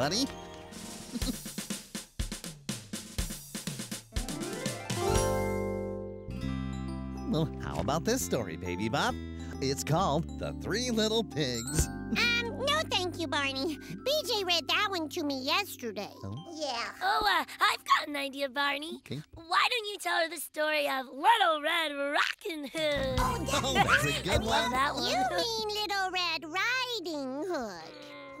everybody. well, how about this story, Baby Bop? It's called The Three Little Pigs. Um, no thank you, Barney. BJ read that one to me yesterday. Oh. Yeah. Oh, uh, I've got an idea, Barney. Okay. Why don't you tell her the story of Little Red Rockin' Hood? Oh, that's Oh, that's a right. good love one. that one. You mean Little Red Riding Hood.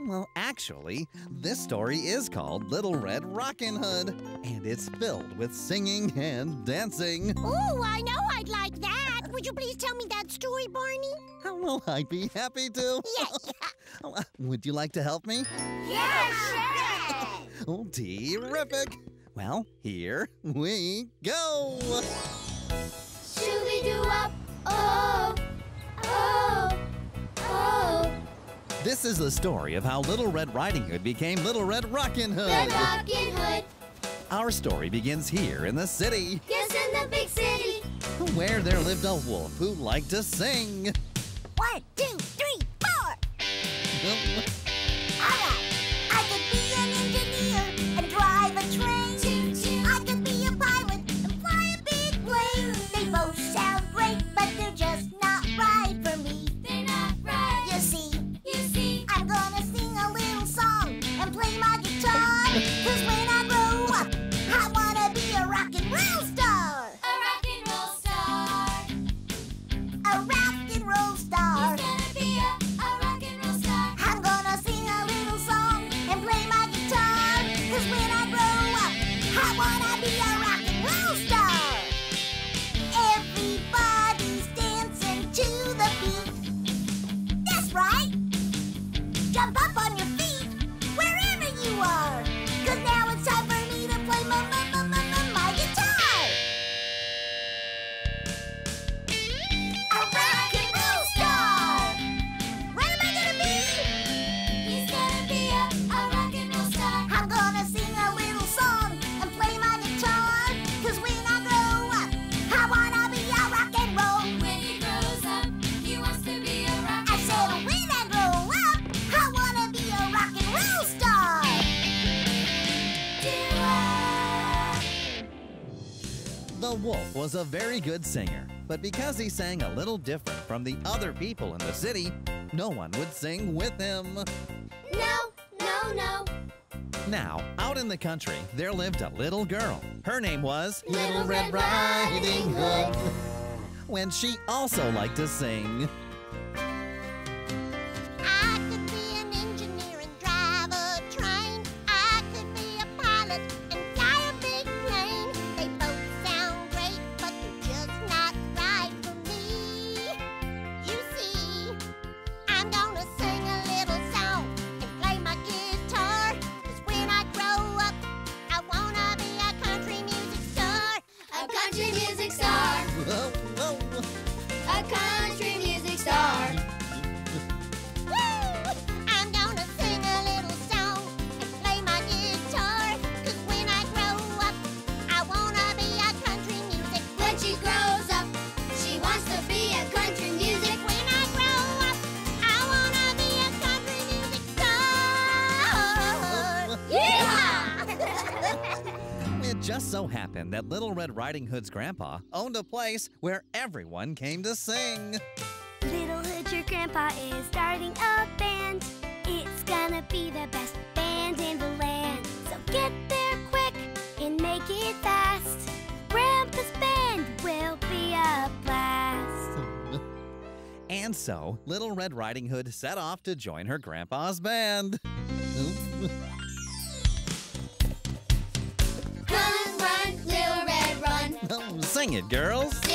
Well, actually, this story is called Little Red Rockin' Hood, and it's filled with singing and dancing. Ooh, I know I'd like that. Would you please tell me that story, Barney? Well, I'd be happy to. Yeah. Oh, uh, Would you like to help me? Yeah, sure. Oh, terrific. Well, here we go. Shooby doo up, This is the story of how Little Red Riding Hood became Little Red Rockin' Hood. Rockin' Hood, Our story begins here in the city, yes, in the big city. where there lived a wolf who liked to sing. One, two, three, four. Was a very good singer, but because he sang a little different from the other people in the city, no one would sing with him. No, no, no. Now, out in the country, there lived a little girl. Her name was Little Red Riding Hood. When she also liked to sing. So happened that Little Red Riding Hood's grandpa owned a place where everyone came to sing. Little Hood, your grandpa is starting a band. It's gonna be the best band in the land. So get there quick and make it fast. Grandpa's band will be a blast. And so, Little Red Riding Hood set off to join her grandpa's band. Sing it, girls.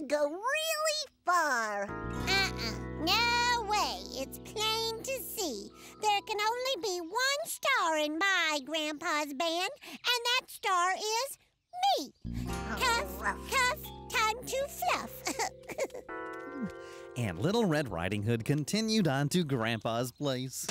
Could go really far. Uh-uh. No way. It's plain to see. There can only be one star in my grandpa's band, and that star is me. Cuff, oh, cuff, time to fluff. And Little Red Riding Hood continued on to Grandpa's place.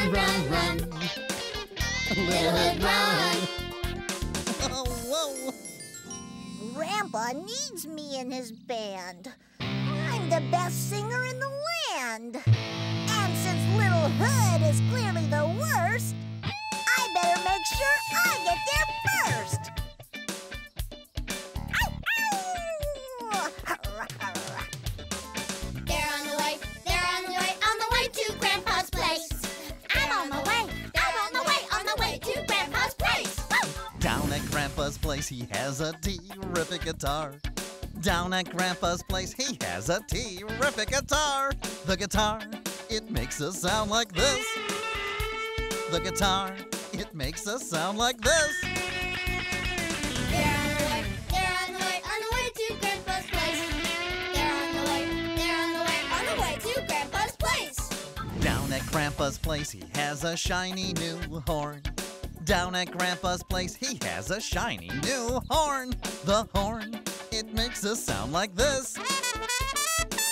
Run, run, run. Little Hood, run. Oh, whoa. Grandpa needs me in his band. I'm the best singer in the land. And since Little Hood is clearly the worst, I better make sure I get there first. Place, he has a terrific guitar. Down at Grandpa's place, he has a terrific guitar. The guitar, it makes us sound like this. The guitar, it makes us sound like this. They're on the way, they're on the way, on the way to Grandpa's place. They're on the way, they're on the way, on the way to Grandpa's place. Down at Grandpa's place, he has a shiny new horn. Down at Grandpa's place, he has a shiny new horn. The horn, it makes us sound like this.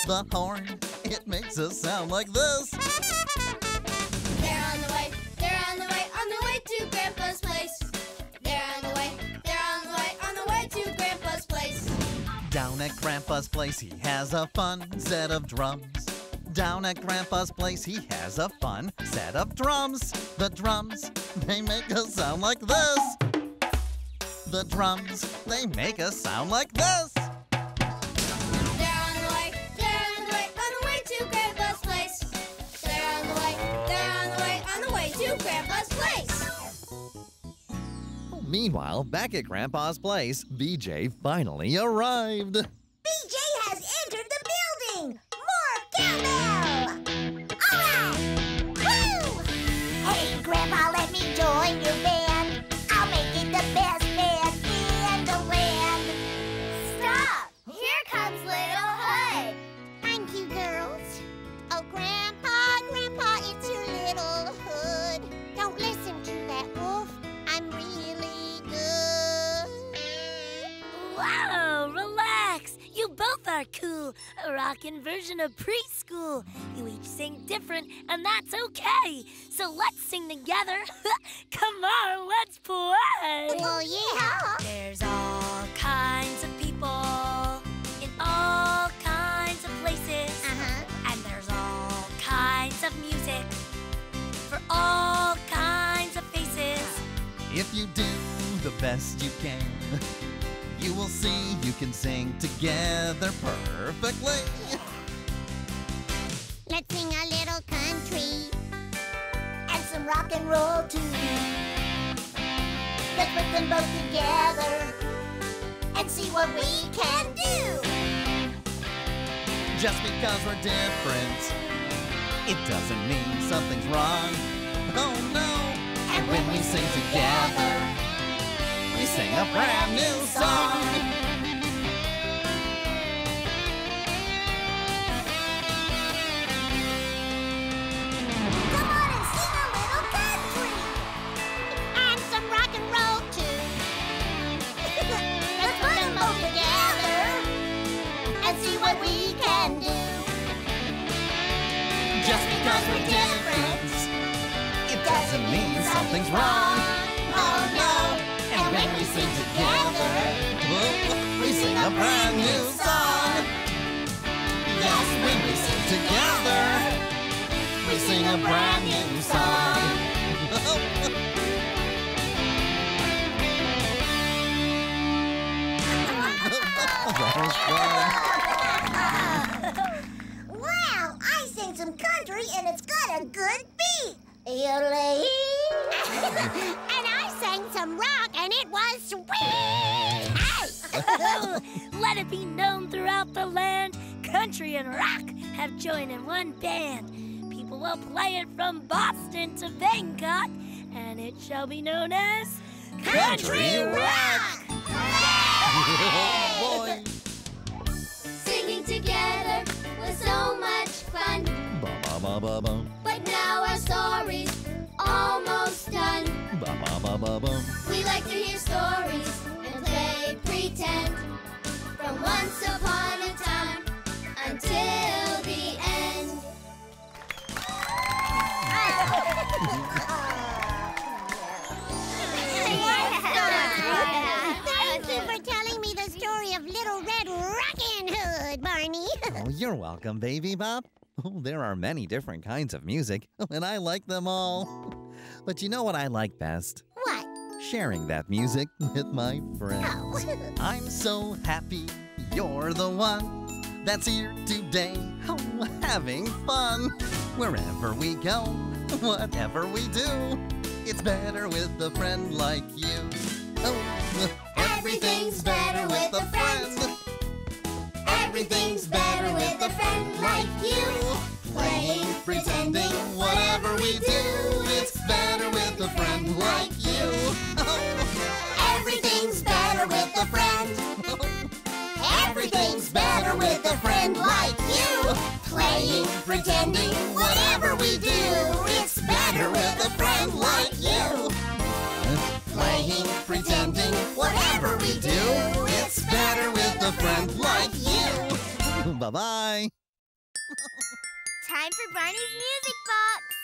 The horn, it makes us sound like this. They're on the way, they're on the way, on the way to Grandpa's place. They're on the way, they're on the way, on the way to Grandpa's place. Down at Grandpa's place, he has a fun set of drums. Down at Grandpa's place, he has a fun set of drums. The drums, they make a sound like this. The drums, they make a sound like this. They're on the way, they're on the way, on the way to Grandpa's place. They're on the way, they're on the way, on the way to Grandpa's place. Meanwhile, back at Grandpa's place, BJ finally arrived. Version of preschool. You each sing different, and that's okay. So let's sing together. Come on, let's play. Well, yeah. There's all kinds of people in all kinds of places. Uh-huh. And there's all kinds of music for all kinds of faces. If you do the best you can, you will see you can sing together perfectly. rock and roll too. Let's put them both together and see what we can do. Just because we're different, it doesn't mean something's wrong. Oh no! And when we sing together, we sing a brand new song. Because we're different, it doesn't mean something's wrong. Oh no! And when we sing together, we sing a brand new song. Yes, when we sing together, we sing a brand new song. that was fun. Country and it's got a good beat. And I sang some rock and it was sweet. Let it be known throughout the land, country and rock have joined in one band. People will play it from Boston to Bangkok, and it shall be known as Country Rock! oh boy! Singing together was so much fun. Ba ba ba ba ba. But now our story's almost done. Ba ba ba ba ba. We like to hear stories and play pretend. From once upon a time until the end. you're welcome, baby Bop. Oh, there are many different kinds of music, and I like them all. But you know what I like best? what? Sharing that music with my oh. friends. Oh. I'm so happy you're the one that's here today. Oh, having fun. Wherever we go, whatever we do, it's better with a friend like you. Oh, Everything's better with a friend. Everything's better with a friend like you. Playing, pretending, whatever we do, it's better with a friend like you. Everything's better with a friend. Everything's better with a friend like you. Playing, pretending, whatever we do, it's better with a friend like you. Playing, pretending, whatever we do, it's better with a friend like you. bye bye. Time for Barney's Music Box.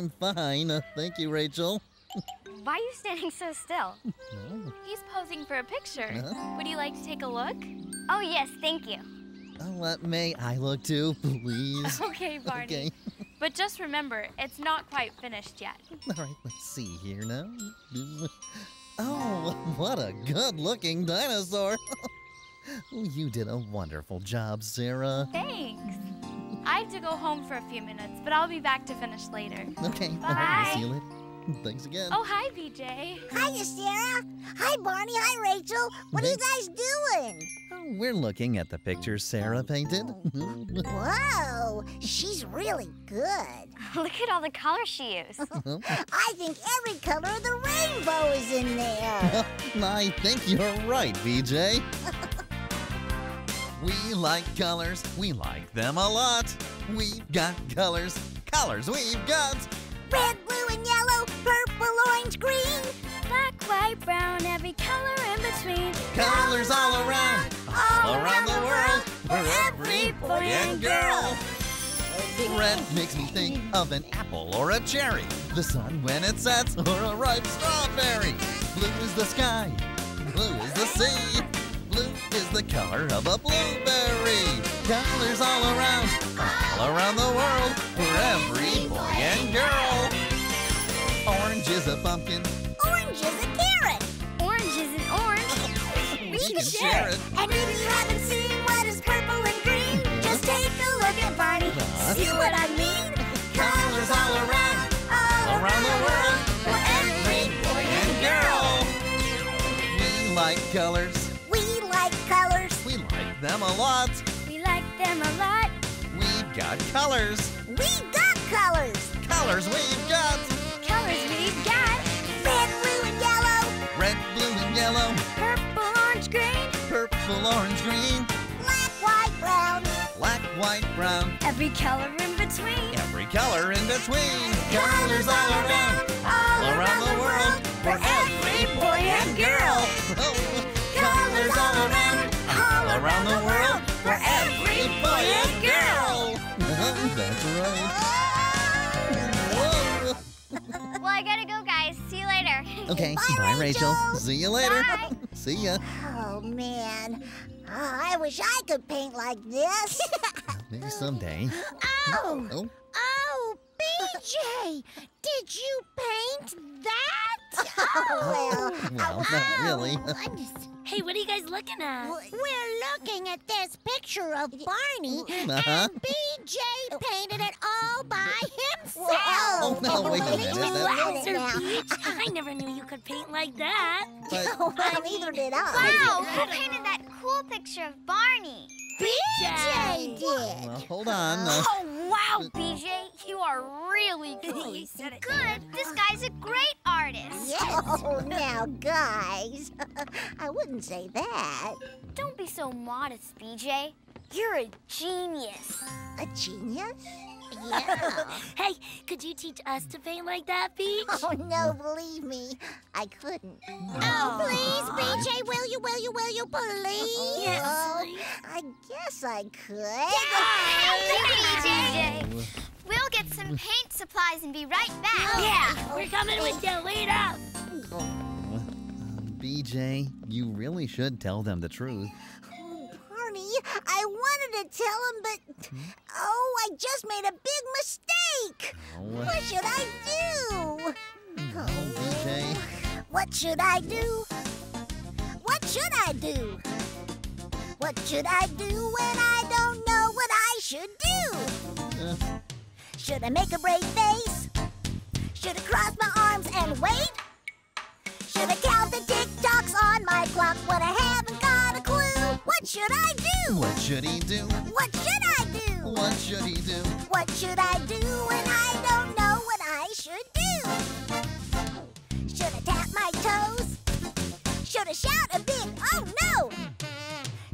I'm fine. Uh, thank you, Rachel. Why are you standing so still? Oh, He's posing for a picture. Would you like to take a look? Oh, yes, thank you. oh, uh, may I look too, please? Okay, Barney. Okay. But just remember, it's not quite finished yet. All right, let's see here now. Oh, what a good-looking dinosaur! Oh, you did a wonderful job, Sarah. Thanks. I have to go home for a few minutes, but I'll be back to finish later. Okay, Bye. right, see you later. Thanks again. Oh, hi, BJ. Hiya, Sarah. Hi, Barney. Hi, Rachel. What are you guys doing? Oh, we're looking at the pictures Sarah painted. Whoa, she's really good. Look at all the colors she used. I think every color of the rainbow is in there. I think you're right, BJ. We like colors, we like them a lot. We've got colors, colors we've got. Red, blue, and yellow, purple, orange, green. Black, white, brown, every color in between. Colors all around, all around the world, for every boy and girl. Red makes me think of an apple or a cherry, the sun when it sets, or a ripe strawberry. Blue is the sky, blue is the sea, blue is the color of a blueberry. Colors all around, all around the world, for every boy and girl. Orange is a pumpkin, Orange is a carrot. Orange is an orange. we can share it. And if you haven't seen what is purple and green, them a lot. We like them a lot. We've got colors, We got colors. colors we've got. Colors we've got. Red, blue, and yellow. Red, blue, and yellow, Purple, orange, green. purple, orange, green, Black, white, brown. black, white, brown. Every color in between. Every color in between. Colors all around, all around the world, for every boy and girl. Oh, colors all around, around the world, for every boy and girl. That's right. Well, I gotta go, guys. See you later. Okay, Bye, bye, Rachel. Rachel. See you later. Bye. See ya. Oh, man. Oh, I wish I could paint like this. Maybe someday. oh, Oh, Oh, BJ, did you paint that? Well, well, not really. Hey, what are you guys looking at? We're looking at this picture of Barney, Uh-huh. and BJ painted it all by himself. Oh, no, wait a Wait minute. a That- minute Sir now. BJ, I never knew you could paint like that. But, Oh, well, neither did I. Wow, who painted that cool picture of Barney? BJ did. well, hold on. Uh, Oh, wow, BJ, you are really cool. You said it. Good. This guy's a great artist. Yes. Oh, now, guys. I wouldn't say that. Don't be so modest, BJ. You're a genius. A genius? Yeah. Hey, could you teach us to paint like that, BJ? Oh, no, believe me, I couldn't. Oh, please, BJ, will you, will you, will you, please? Yes. Oh, I guess I could. Hey, BJ. We'll get some paint supplies and be right back. Oh, yeah, we're coming with you. Wait up. Oh. BJ, you really should tell them the truth. I wanted to tell him, but oh, I just made a big mistake. Oh, What should I do? oh, BJ. What should I do? What should I do? What should I do when I don't know what I should do? Uh, Should I make a brave should he do? What should I do? What should he do? What should I do when I don't know what I should do? Should I tap my toes? Should I shout a big oh no?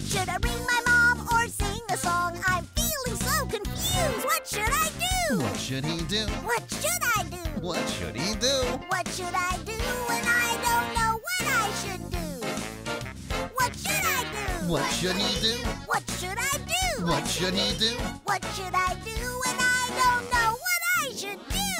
Should I ring my mom or sing a song? I'm feeling so confused. What should I do? What should he do? What should I do? What should he do? What should I do when I don't know what I should do? What should he do? What should I do? What should he do? What should I do when I don't know what I should do?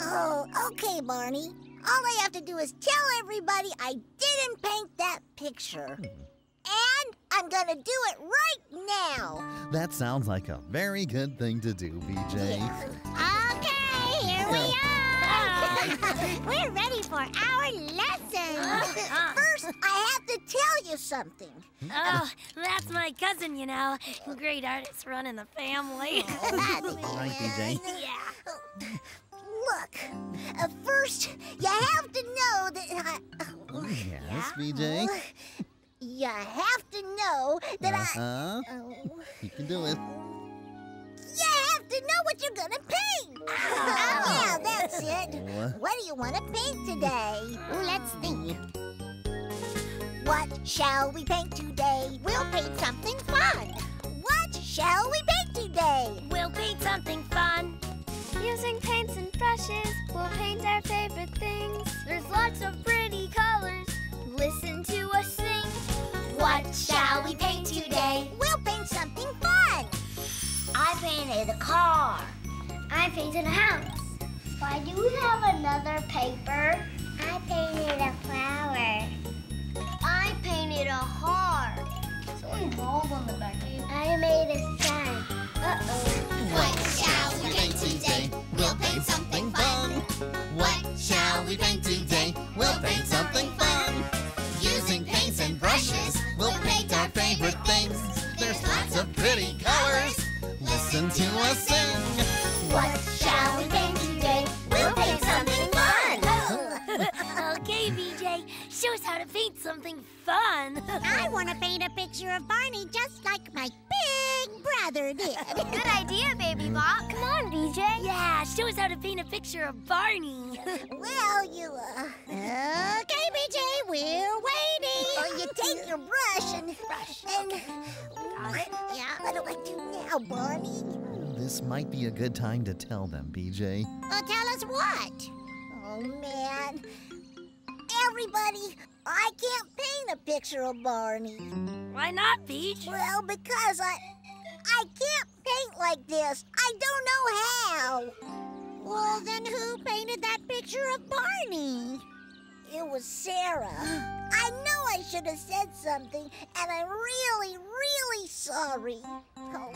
Oh, okay, Barney. All I have to do is tell everybody I didn't paint that picture. And I'm gonna do it right now. That sounds like a very good thing to do, BJ. Okay, here we are. We're ready for our lesson. First, I have to tell you something. Oh, that's my cousin, you know. Great artist running the family. Right, BJ? yeah. Look, uh, first, you have to know that I. Yes, BJ. You have to know that I. Uh-huh. Oh, You can do it. you have to know what you're gonna paint. Oh. yeah, that's it. Oh. What do you want to paint today? Let's think. What shall we paint today? We'll paint something fun. What shall we paint today? We'll paint something fun. Using paints and brushes, we'll paint our favorite things. There's lots of pretty colors. Listen to us sing. What shall we paint today? I painted a car. I painted a house. Why do we have another paper? I painted a flower. I painted a heart. Someone rolled on the back. I made a sun. Uh-oh. What shall we paint today? We'll paint something fun. What shall we paint today? We'll paint something fun. To us sing. To paint something fun. I want to paint a picture of Barney just like my big brother did. Good idea, Baby Bop. Come on, BJ. yeah, show us how to paint a picture of Barney. Well, you, uh, okay, BJ, we're waiting. oh, you take your brush and, Brush. and, Got it. yeah, what do I do now, Barney? This might be a good time to tell them, BJ. Uh, tell us what? Oh, man. Everybody, I can't paint a picture of Barney. Why not, BJ? Well, because I I can't paint like this. I don't know how. Well, then who painted that picture of Barney? It was Sarah. I know I should have said something, and I'm really, really sorry. Oh,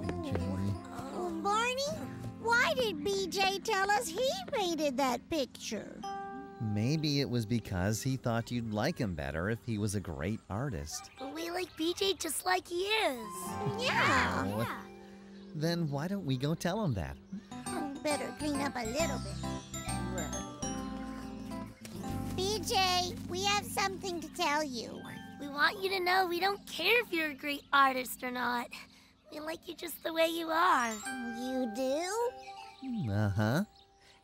BJ. oh, Barney, why did BJ tell us he painted that picture? Maybe it was because he thought you'd like him better if he was a great artist. But we like BJ just like he is. Yeah. Oh, Then why don't we go tell him that? Better clean up a little bit. BJ, we have something to tell you. We want you to know we don't care if you're a great artist or not. We like you just the way you are. You do? Uh huh.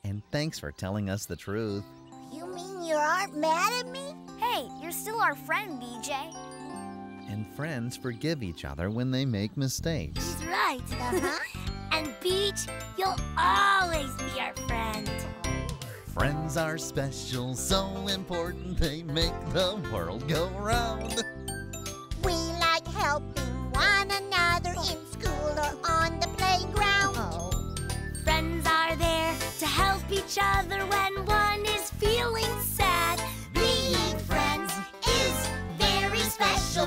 And thanks for telling us the truth. You mean you aren't mad at me? Hey, you're still our friend, BJ. And friends forgive each other when they make mistakes. He's right. Uh-huh. and BJ, you'll always be our friend. Friends are special, so important, they make the world go round. We like helping one another in school or on the playground. Oh. Friends are there to help each other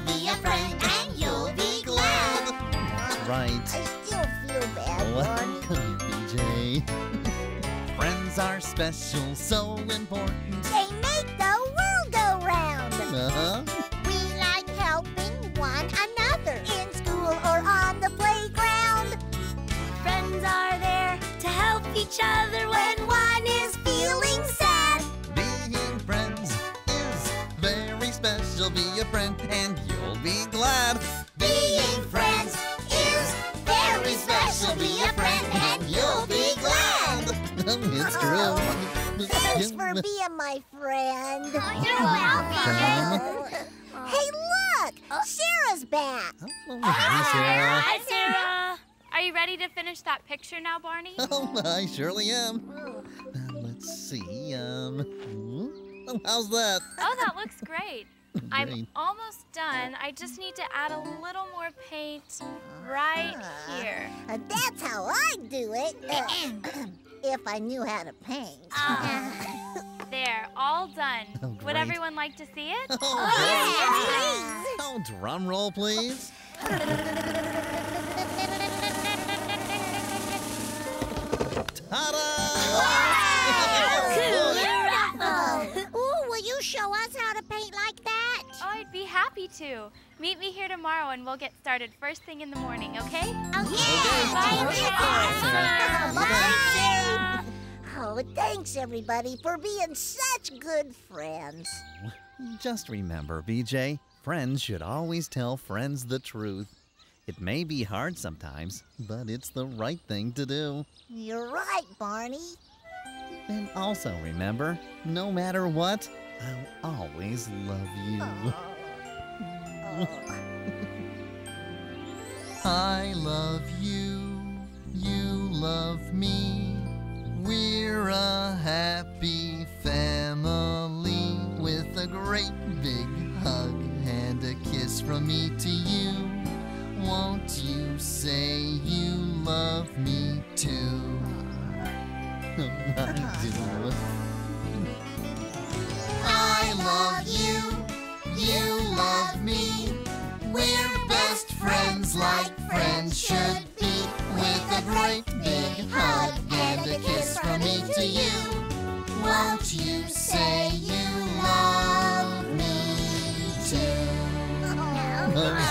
Be a friend and you'll be glad. Right. I still feel bad, Well, Barney. come here, BJ. Friends are special, so important. They make the world go round. Uh huh. We like helping one another in school or on the playground. Friends are there to help each other when special. Be a friend and you'll be glad. Being friends is very special. Be a friend and you'll be glad. it's true. Thanks for being my friend. You're welcome. Hey, look! Sarah's back. Oh, hi, Sarah. Hi, Sarah. Are you ready to finish that picture now, Barney? Oh, I surely am. Uh, let's see. Um, hmm? oh, how's that? Oh, that looks great. I'm almost done. I just need to add a little more paint right here. Uh, that's how I do it. Uh, if I knew how to paint. There, all done. Oh, Would everyone like to see it? Oh, yeah, great. Oh, drum roll, please. Ta-da! Be happy to. Meet me here tomorrow and we'll get started first thing in the morning, okay? Okay. Bye, Sarah. Bye. Oh, thanks everybody for being such good friends. Just remember, BJ, friends should always tell friends the truth. It may be hard sometimes, but it's the right thing to do. You're right, Barney. And also remember, no matter what, I'll always love you. Oh. I love you, you love me. We're a happy family with a great big hug and a kiss from me to you. Won't you say you love me too? I do. We're best friends like friends should be. With a great big hug and a kiss from me to you. Won't you say you love me too?